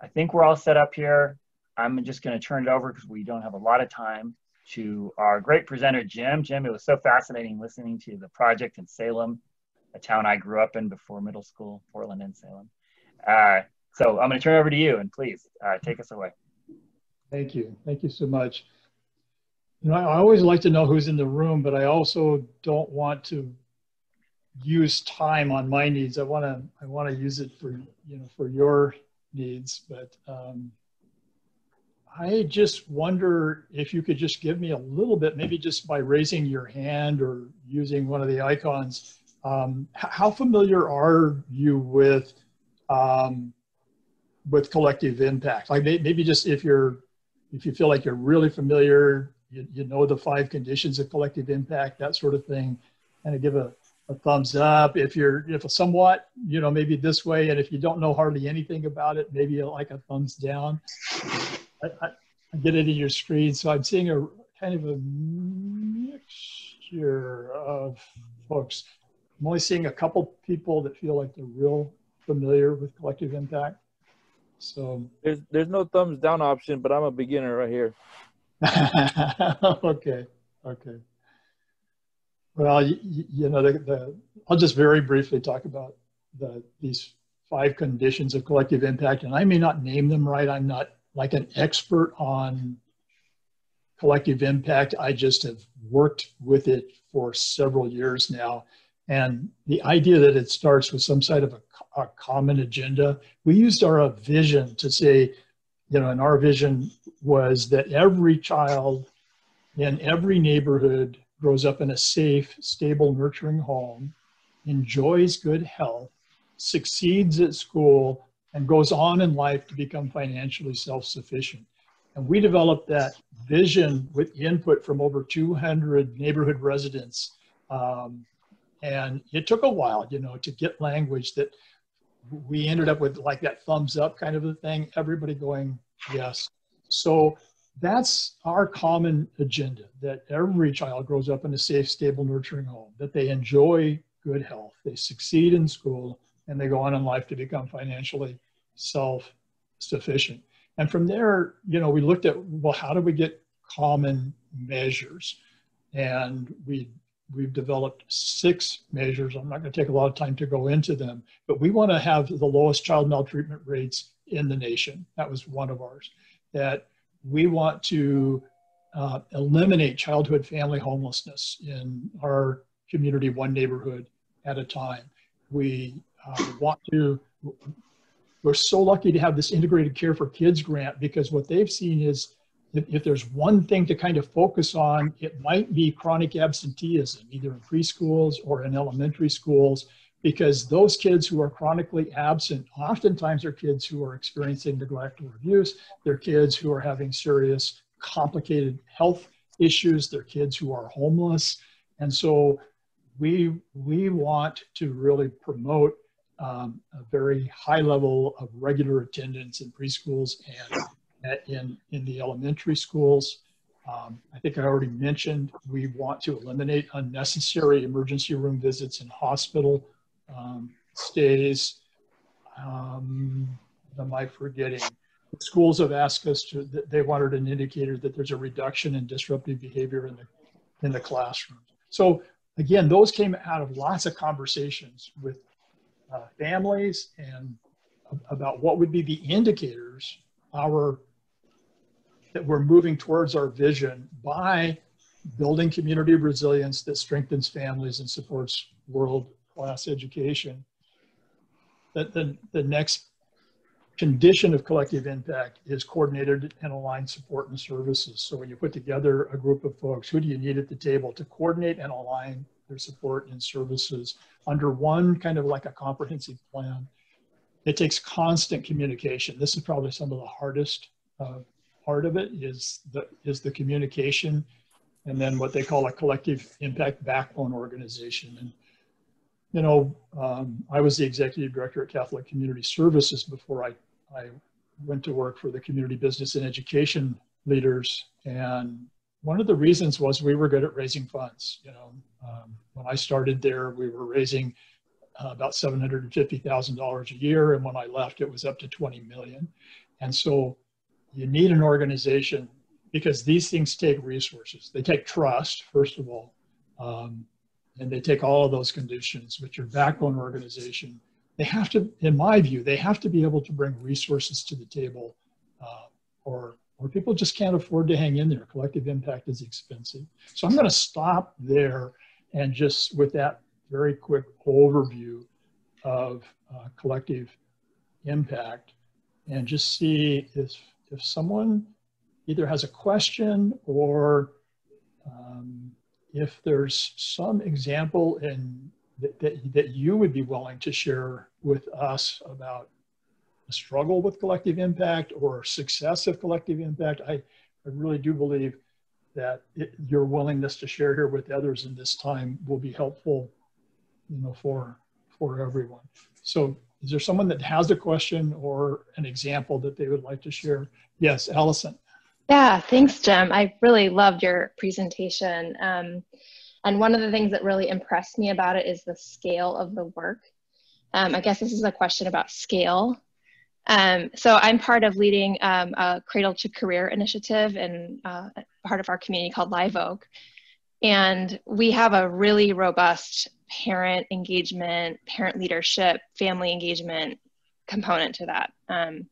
I think we're all set up here. I'm just going to turn it over because we don't have a lot of time to our great presenter, Jim. Jim, it was so fascinating listening to the project in Salem, a town I grew up in before middle school, Portland and Salem. Uh, so I'm going to turn it over to you, and please uh, take us away. Thank you. Thank you so much. You know, I always like to know who's in the room, but I also don't want to use time on my needs. I want to I want to use it for you know for your needs. But um, I just wonder if you could just give me a little bit, maybe just by raising your hand or using one of the icons. Um, how familiar are you with um, with collective impact? Like maybe just if you're if you feel like you're really familiar, you, you know the five conditions of collective impact, that sort of thing, kind of give a, a thumbs up. If you're if somewhat, you know, maybe this way, and if you don't know hardly anything about it, maybe like a thumbs down. I, I, I get it in your screen, so I'm seeing a kind of a mixture of folks. I'm only seeing a couple people that feel like they're real familiar with collective impact. So there's there's no thumbs down option, but I'm a beginner right here. okay, okay. Well, you, you know, the, the, I'll just very briefly talk about the these five conditions of collective impact, and I may not name them right. I'm not like an expert on collective impact. I just have worked with it for several years now. And the idea that it starts with some sort of a, a common agenda, we used our uh, vision to say, you know, and our vision was that every child in every neighborhood grows up in a safe, stable, nurturing home, enjoys good health, succeeds at school, and goes on in life to become financially self sufficient. And we developed that vision with input from over 200 neighborhood residents um, and it took a while, you know, to get language that we ended up with like that thumbs up kind of a thing, everybody going, yes. So that's our common agenda that every child grows up in a safe, stable, nurturing home, that they enjoy good health, they succeed in school, and they go on in life to become financially self sufficient. And from there, you know, we looked at, well, how do we get common measures? And we we've developed six measures. I'm not going to take a lot of time to go into them, but we want to have the lowest child maltreatment rates in the nation. That was one of ours. That we want to uh, eliminate childhood family homelessness in our community, one neighborhood at a time. We uh, want to, we're so lucky to have this integrated care for kids grant because what they've seen is if, if there's one thing to kind of focus on, it might be chronic absenteeism, either in preschools or in elementary schools, because those kids who are chronically absent oftentimes are kids who are experiencing neglect or abuse. They're kids who are having serious, complicated health issues. They're kids who are homeless. And so we, we want to really promote um, a very high level of regular attendance in preschools and in, in the elementary schools. Um, I think I already mentioned we want to eliminate unnecessary emergency room visits and hospital um, stays. Um, am I forgetting? Schools have asked us to, they wanted an indicator that there's a reduction in disruptive behavior in the, in the classroom. So again, those came out of lots of conversations with uh, families and about what would be the indicators our that we're moving towards our vision by building community resilience that strengthens families and supports world-class education. That the, the next condition of collective impact is coordinated and aligned support and services. So when you put together a group of folks, who do you need at the table to coordinate and align their support and services under one kind of like a comprehensive plan? It takes constant communication. This is probably some of the hardest uh, part of it is the is the communication and then what they call a collective impact backbone organization and you know um, i was the executive director at catholic community services before i i went to work for the community business and education leaders and one of the reasons was we were good at raising funds you know um, when i started there we were raising uh, about $750,000 a year. And when I left, it was up to 20 million. And so you need an organization because these things take resources. They take trust, first of all, um, and they take all of those conditions. But your backbone organization, they have to, in my view, they have to be able to bring resources to the table, uh, or or people just can't afford to hang in there. Collective impact is expensive. So I'm going to stop there, and just with that very quick overview of uh, collective impact, and just see if if someone either has a question or um, if there's some example in that, that, that you would be willing to share with us about a struggle with collective impact or success of collective impact, I, I really do believe that it, your willingness to share here with others in this time will be helpful, you know, for for everyone. So is there someone that has a question or an example that they would like to share? Yes, Allison. Yeah, thanks, Jim. I really loved your presentation. Um, and one of the things that really impressed me about it is the scale of the work. Um, I guess this is a question about scale. Um, so I'm part of leading um, a Cradle to Career initiative and uh, part of our community called Live Oak. And we have a really robust parent engagement, parent leadership, family engagement component to that. Um,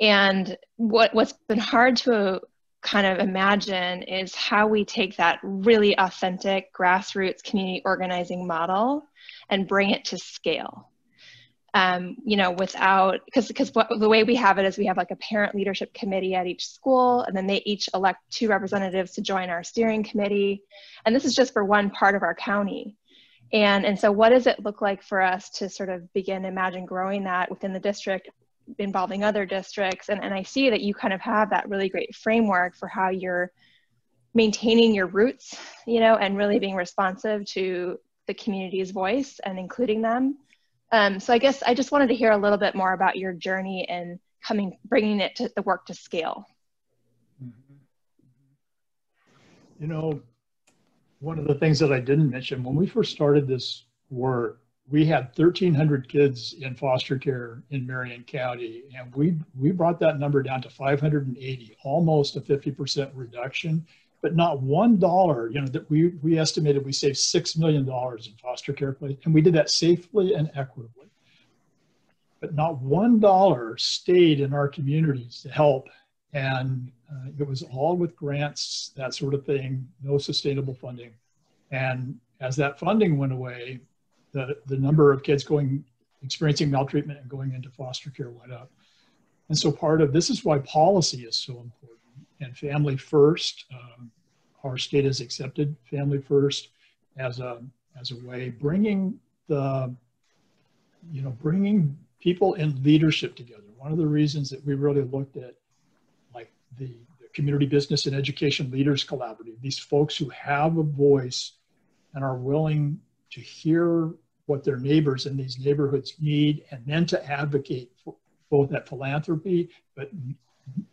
and what, what's been hard to kind of imagine is how we take that really authentic grassroots community organizing model and bring it to scale. Um, you know, without because because the way we have it is we have like a parent leadership committee at each school, and then they each elect two representatives to join our steering committee, and this is just for one part of our county. And and so, what does it look like for us to sort of begin imagine growing that within the district involving other districts. And, and I see that you kind of have that really great framework for how you're maintaining your roots, you know, and really being responsive to the community's voice and including them. Um, so I guess I just wanted to hear a little bit more about your journey and coming, bringing it to the work to scale. You know, one of the things that I didn't mention when we first started this work we had 1,300 kids in foster care in Marion County, and we we brought that number down to 580, almost a 50% reduction. But not one dollar, you know, that we we estimated we saved six million dollars in foster care place, and we did that safely and equitably. But not one dollar stayed in our communities to help, and uh, it was all with grants, that sort of thing, no sustainable funding. And as that funding went away, the, the number of kids going experiencing maltreatment and going into foster care went up. And so part of this is why policy is so important. And family first, um, our state has accepted family first as a as a way bringing the you know bringing people in leadership together. One of the reasons that we really looked at like the, the community business and education leaders collaborative, these folks who have a voice and are willing to hear what their neighbors in these neighborhoods need and then to advocate for both at philanthropy, but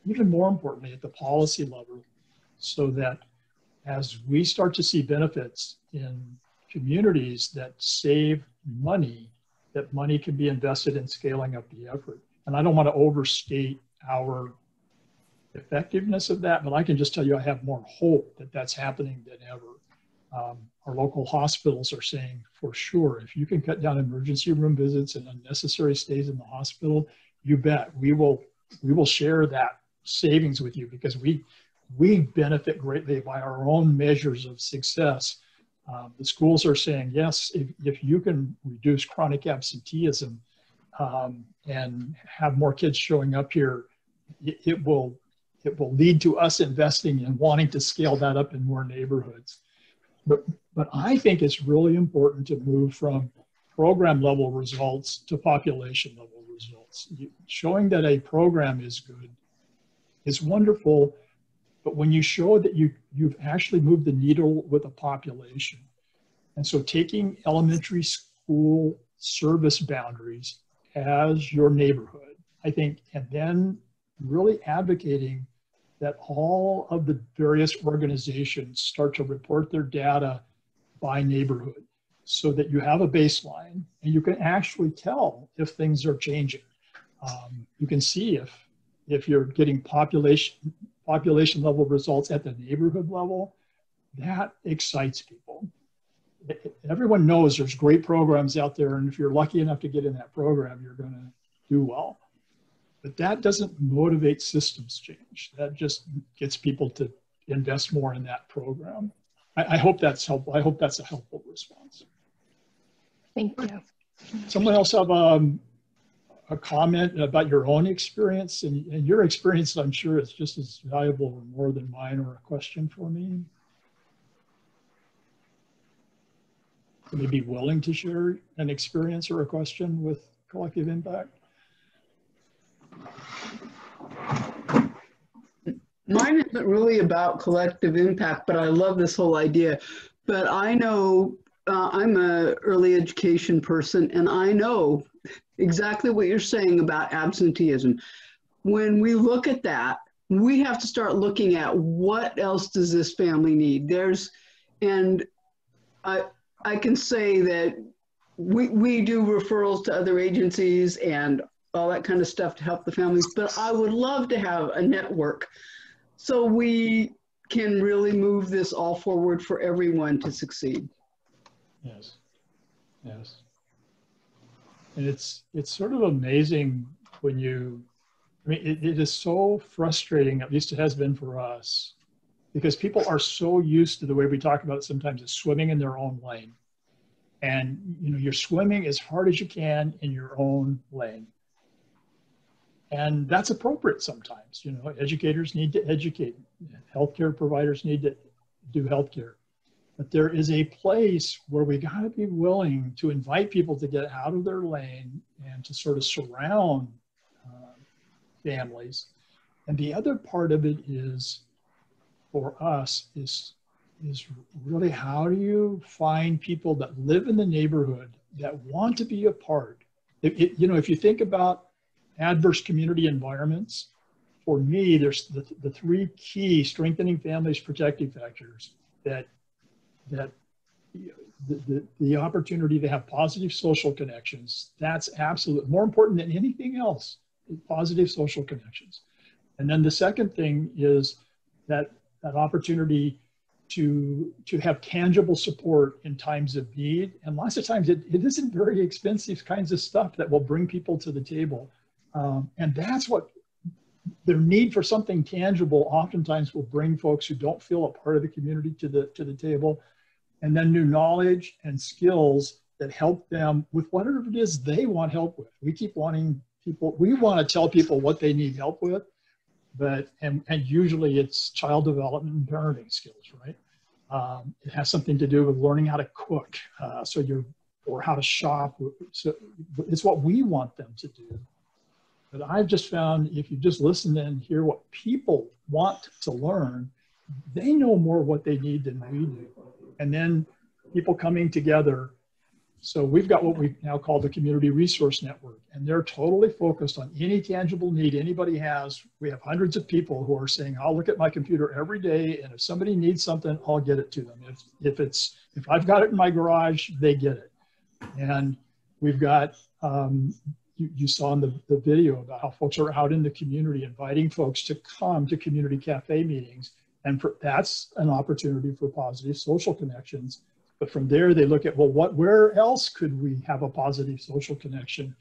even more importantly at the policy level, so that as we start to see benefits in communities that save money, that money can be invested in scaling up the effort. And I don't want to overstate our effectiveness of that, but I can just tell you I have more hope that that's happening than ever. Um, our local hospitals are saying for sure, if you can cut down emergency room visits and unnecessary stays in the hospital, you bet we will we will share that savings with you because we we benefit greatly by our own measures of success. Um, the schools are saying yes, if, if you can reduce chronic absenteeism um, and have more kids showing up here, it, it will it will lead to us investing and wanting to scale that up in more neighborhoods. But, but I think it's really important to move from program level results to population level results. showing that a program is good is wonderful, but when you show that you, you've actually moved the needle with a population, and so taking elementary school service boundaries as your neighborhood, I think, and then really advocating that all of the various organizations start to report their data by neighborhood so that you have a baseline and you can actually tell if things are changing. Um, you can see if if you're getting population population level results at the neighborhood level, that excites people. Everyone knows there's great programs out there, and if you're lucky enough to get in that program, you're going to do well. But that doesn't motivate systems change. That just gets people to invest more in that program. I, I hope that's helpful. I hope that's a helpful response. Thank you. Someone else have um, a comment about your own experience and, and your experience, I'm sure is just as valuable or more than mine or a question for me. Would you be willing to share an experience or a question with collective impact? Mine isn't really about collective impact, but I love this whole idea. But I know uh, I'm a early education person, and I know exactly what you're saying about absenteeism. When we look at that, we have to start looking at what else does this family need. There's, and I I can say that we we do referrals to other agencies and all that kind of stuff to help the families. But I would love to have a network so we can really move this all forward for everyone to succeed. Yes, yes. And it's it's sort of amazing when you, I mean, it, it is so frustrating. At least it has been for us, because people are so used to the way we talk about it sometimes as swimming in their own lane, and you know you're swimming as hard as you can in your own lane and that's appropriate sometimes you know educators need to educate. Healthcare providers need to do healthcare. But there is a place where we got to be willing to invite people to get out of their lane and to sort of surround uh, families. And the other part of it is for us is is really how do you find people that live in the neighborhood that want to be a part? It, it, you know if you think about adverse community environments, for me, there's the, the three key strengthening families protective factors that, that the, the, the opportunity to have positive social connections, that's absolute more important than anything else, positive social connections. And then the second thing is that, that opportunity to to have tangible support in times of need. And lots of times it, it isn't very expensive kinds of stuff that will bring people to the table um, and that's what their need for something tangible oftentimes will bring folks who don't feel a part of the community to the to the table. And then new knowledge and skills that help them with whatever it is they want help with. We keep wanting people we want to tell people what they need help with but and, and usually it's child development and parenting skills right? Um, it has something to do with learning how to cook uh, so you're or how to shop so it's what we want them to do but I've just found if you just listen and hear what people want to learn, they know more what they need than we do. And then people coming together. So we've got what we now call the Community Resource Network, and they're totally focused on any tangible need anybody has. We have hundreds of people who are saying, "I'll look at my computer every day, and if somebody needs something, I'll get it to them. If if it's if I've got it in my garage, they get it." And we've got um, you, you saw in the, the video about how folks are out in the community inviting folks to come to community cafe meetings. And for, that's an opportunity for positive social connections. But from there, they look at, well, what, where else could we have a positive social connection?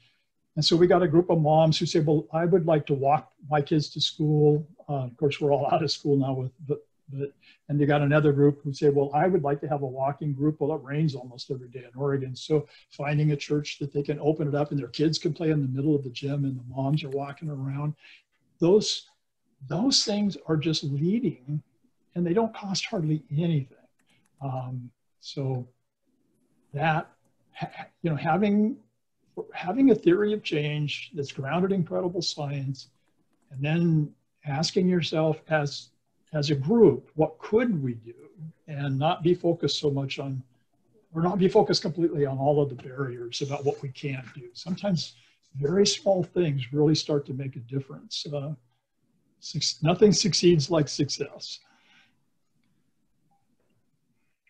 And so we got a group of moms who say, well, I would like to walk my kids to school. Uh, of course, we're all out of school now with the, but, and they got another group who say, well, I would like to have a walking group. Well, it rains almost every day in Oregon. So finding a church that they can open it up and their kids can play in the middle of the gym and the moms are walking around. Those, those things are just leading and they don't cost hardly anything. Um, so that, you know, having, having a theory of change that's grounded in credible science and then asking yourself as as a group, what could we do? And not be focused so much on, or not be focused completely on all of the barriers about what we can't do. Sometimes very small things really start to make a difference. Uh, nothing succeeds like success.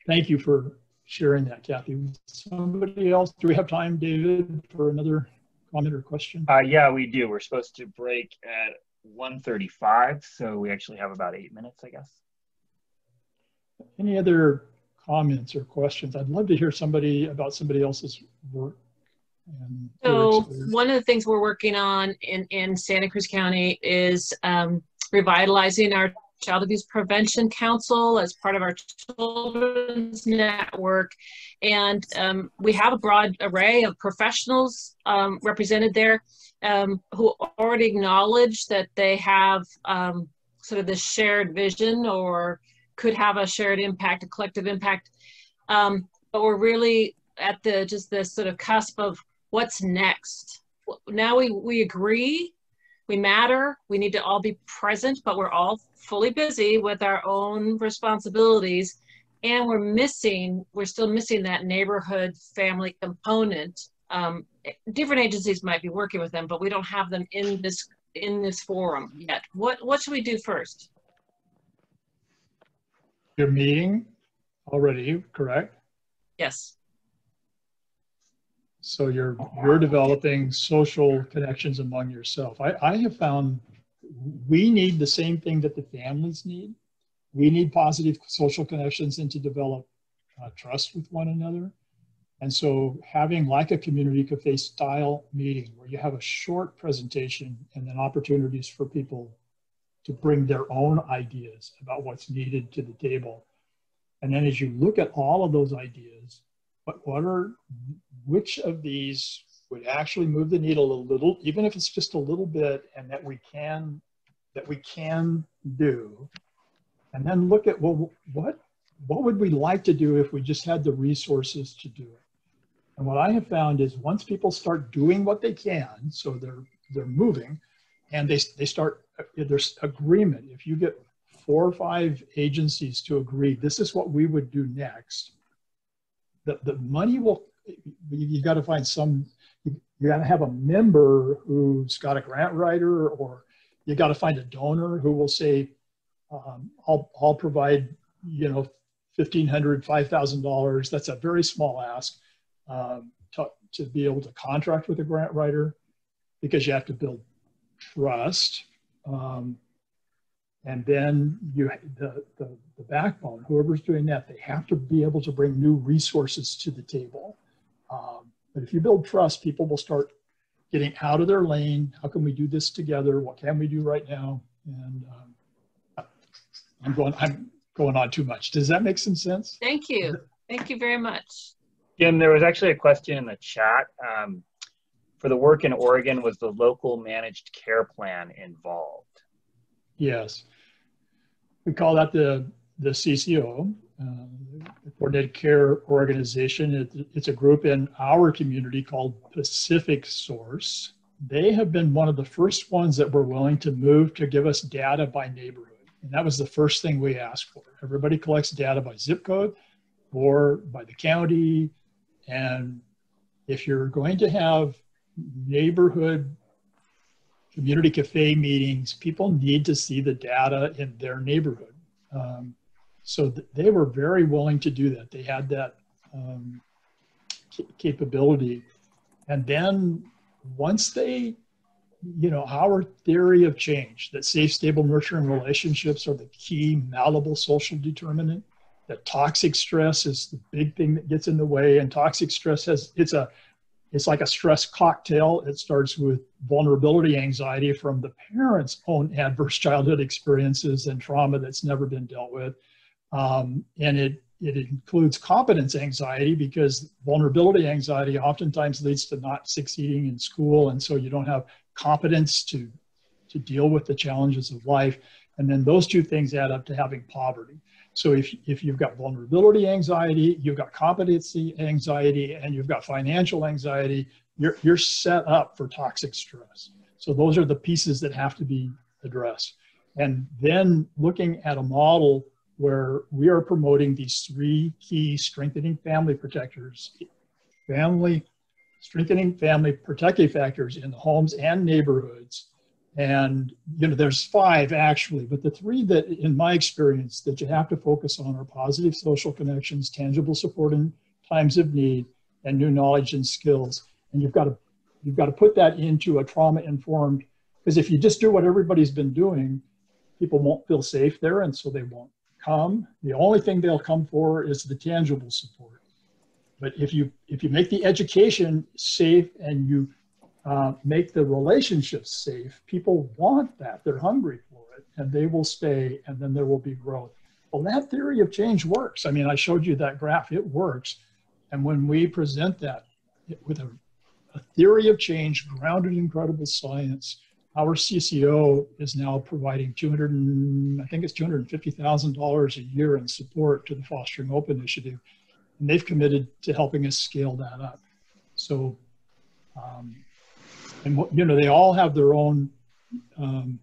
Thank you for sharing that, Kathy. Somebody else, do we have time, David, for another comment or question? Uh, yeah, we do. We're supposed to break at 1:35, so we actually have about eight minutes, I guess. Any other comments or questions? I'd love to hear somebody about somebody else's work. And So one of the things we're working on in, in Santa Cruz County is um, revitalizing our Child Abuse Prevention Council as part of our children's network. And um, we have a broad array of professionals um, represented there um, who already acknowledge that they have um, sort of this shared vision or could have a shared impact, a collective impact. Um, but we're really at the just the sort of cusp of what's next. Now we, we agree, we matter, we need to all be present, but we're all fully busy with our own responsibilities. And we're missing, we're still missing that neighborhood family component. Um, different agencies might be working with them, but we don't have them in this in this forum yet. What what should we do first? Your meeting already, correct? Yes. So you're, you're developing social connections among yourself. I, I have found we need the same thing that the families need. We need positive social connections and to develop uh, trust with one another. And so having like a community cafe style meeting where you have a short presentation and then opportunities for people to bring their own ideas about what's needed to the table. And then as you look at all of those ideas, what, what are, which of these would actually move the needle a little, even if it's just a little bit, and that we can, that we can do. And then look at, well, what, what would we like to do if we just had the resources to do it? And what I have found is once people start doing what they can, so they're, they're moving, and they, they start, there's agreement. If you get four or five agencies to agree, this is what we would do next, the, the money will, you, got to find some, you, you got to have a member who's got a grant writer, or you got to find a donor who will say, um, I'll, I'll provide, you know, $1,500, $5,000. That's a very small ask um, to, to be able to contract with a grant writer because you have to build trust. Um, and then you the, the, the backbone, whoever's doing that, they have to be able to bring new resources to the table. Um, but if you build trust, people will start getting out of their lane. How can we do this together? What can we do right now? And um, I'm going, I'm going on too much. Does that make some sense? Thank you. Thank you very much. Jim, there was actually a question in the chat. Um, for the work in Oregon, was the local managed care plan involved? Yes. We call that the, the CCO, uh, the Coordinated Care Organization. It, it's a group in our community called PacificSource. They have been one of the first ones that were willing to move to give us data by neighborhood. And that was the first thing we asked for. Everybody collects data by zip code or by the county. And if you're going to have neighborhood community cafe meetings, people need to see the data in their neighborhood. Um, so th- they were very willing to do that. They had that um, ca- capability. And then once they, you know, our theory of change that safe, stable, nurturing relationships are the key malleable social determinant, that toxic stress is the big thing that gets in the way. And toxic stress has, it's a, it's like a stress cocktail. It starts with vulnerability anxiety from the parents' own adverse childhood experiences and trauma that's never been dealt with. Um, and it, it includes competence anxiety because vulnerability anxiety oftentimes leads to not succeeding in school. And so you don't have competence to, to deal with the challenges of life. And then those two things add up to having poverty. So if, if you've got vulnerability anxiety, you've got competency anxiety, and you've got financial anxiety, you're, you're set up for toxic stress. So those are the pieces that have to be addressed. And then looking at a model where we are promoting these three key strengthening family protectors, family, strengthening family protective factors in the homes and neighborhoods and you know, there's five actually, but the three that, in my experience, that you have to focus on are positive social connections, tangible support in times of need, and new knowledge and skills. And you've got to you've got to put that into a trauma-informed Because if you just do what everybody's been doing, people won't feel safe there, and so they won't come. The only thing they'll come for is the tangible support. But if you if you make the education safe and you uh, make the relationships safe, people want that. They're hungry for it, and they will stay, and then there will be growth. Well, that theory of change works. I mean, I showed you that graph. It works. And when we present that with a, a theory of change grounded in credible science, our CCO is now providing 200, and, I think it's $250,000 a year in support to the Fostering Hope Initiative. And they've committed to helping us scale that up. So, um, and you know, they all have their own, um,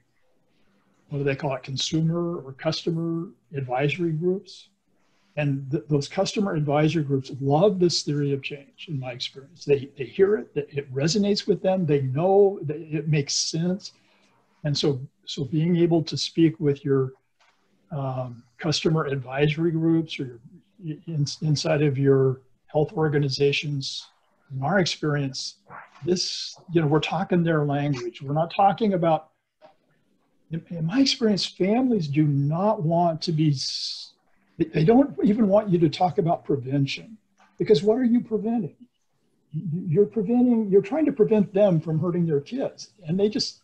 what do they call it, consumer or customer advisory groups. And th those customer advisory groups love this theory of change, in my experience. They, they hear it, it resonates with them, they know that it makes sense. And so, so being able to speak with your um, customer advisory groups or your, in, inside of your health organizations, in our experience, this, you know, we're talking their language. We're not talking about, in, in my experience, families do not want to be they don't even want you to talk about prevention because what are you preventing? You're preventing, you're trying to prevent them from hurting their kids. And they just,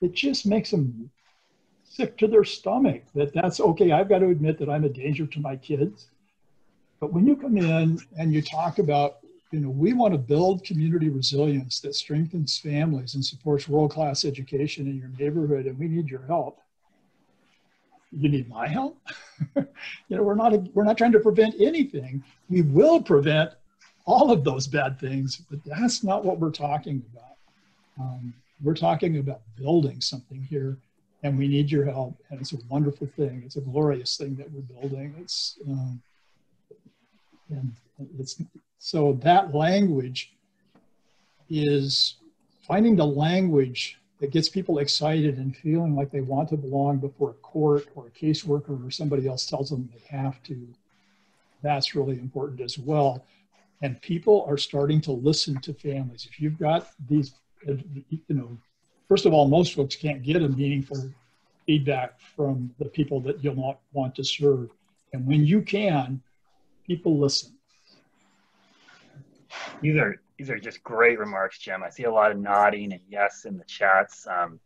it just makes them sick to their stomach that that's okay. I've got to admit that I'm a danger to my kids. But when you come in and you talk about, you know, we want to build community resilience that strengthens families and supports world class education in your neighborhood, and we need your help. You need my help? You know we're not we're not trying to prevent anything. We will prevent all of those bad things but that's not what we're talking about. Um, we're talking about building something here and we need your help and it's a wonderful thing. It's a glorious thing that we're building. It's um, and it's so that language is finding the language that gets people excited and feeling like they want to belong before a court or a caseworker or somebody else tells them they have to. That's really important as well. And people are starting to listen to families. If you've got these, you know, first of all, most folks can't get a meaningful feedback from the people that you'll not want to serve. And when you can, people listen. These are these are just great remarks, Jim. I see a lot of nodding and yes in the chats. Um,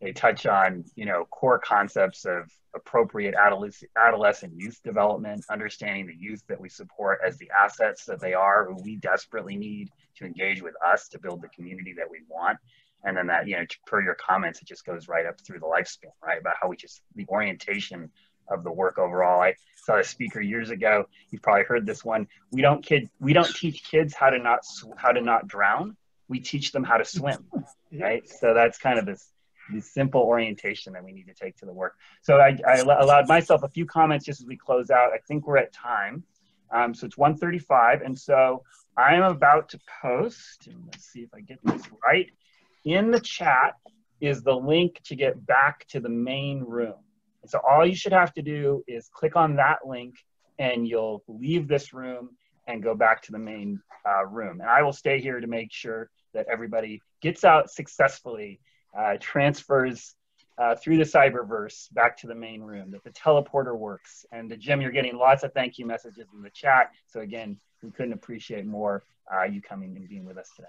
they touch on, you know, core concepts of appropriate adolescent youth development, understanding the youth that we support as the assets that they are, who we desperately need to engage with us to build the community that we want. And then that, you know, per your comments, it just goes right up through the lifespan, right? About how we just, the orientation of the work overall. I saw a speaker years ago. You've probably heard this one. We don't kid we don't teach kids how to not how to not drown. We teach them how to swim, right? So that's kind of this this simple orientation that we need to take to the work. So I, I allowed myself a few comments just as we close out. I think we're at time. Um, so it's 1:35, and so I am about to post. And let's see if I get this right. In the chat is the link to get back to the main room. And so all you should have to do is click on that link and you'll leave this room and go back to the main uh, room. And I will stay here to make sure that everybody gets out successfully, uh, transfers uh, through the cyberverse back to the main room, that the teleporter works. And Jim, you're getting lots of thank you messages in the chat. So again, we couldn't appreciate more uh, you coming and being with us today.